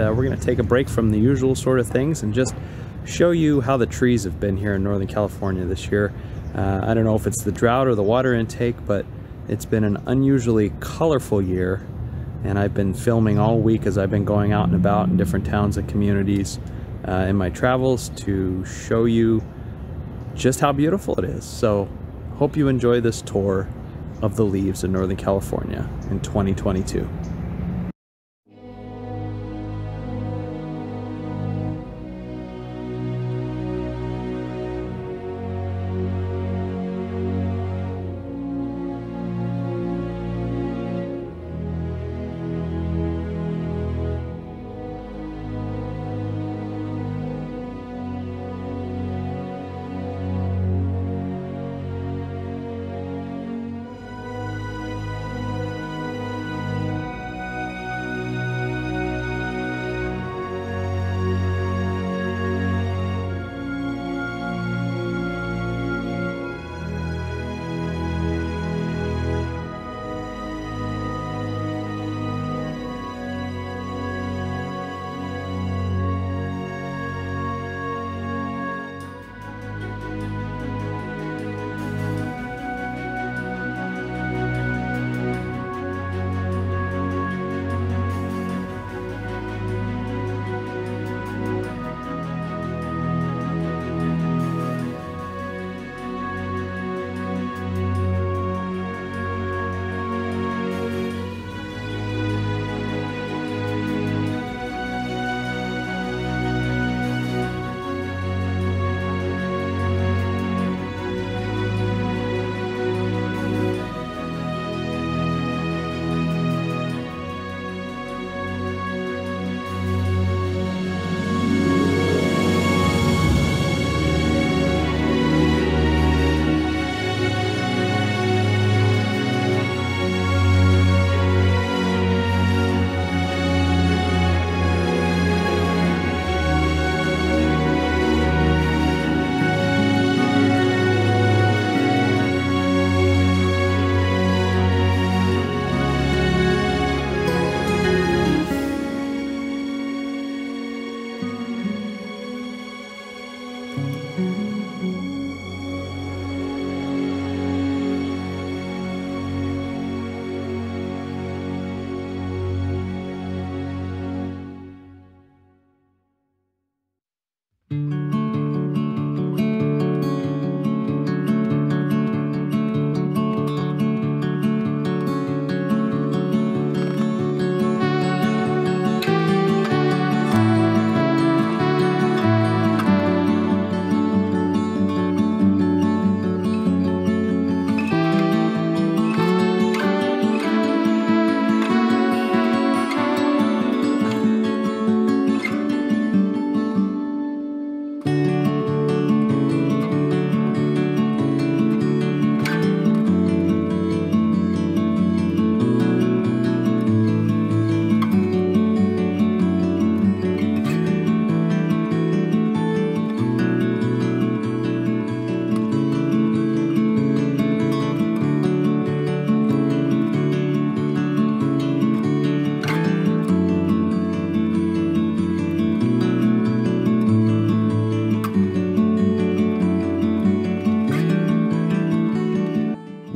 uh, we're going to take a break from the usual sort of things and just show you how the trees have been here in Northern California this year. Uh, I don't know if it's the drought or the water intake, but it's been an unusually colorful year and I've been filming all week as I've been going out and about in different towns and communities uh, in my travels to show you just how beautiful it is. So hope you enjoy this tour of the leaves in Northern California in 2022.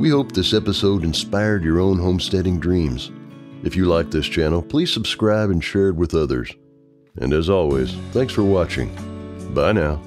We hope this episode inspired your own homesteading dreams. If you like this channel, please subscribe and share it with others. And as always, thanks for watching. Bye now.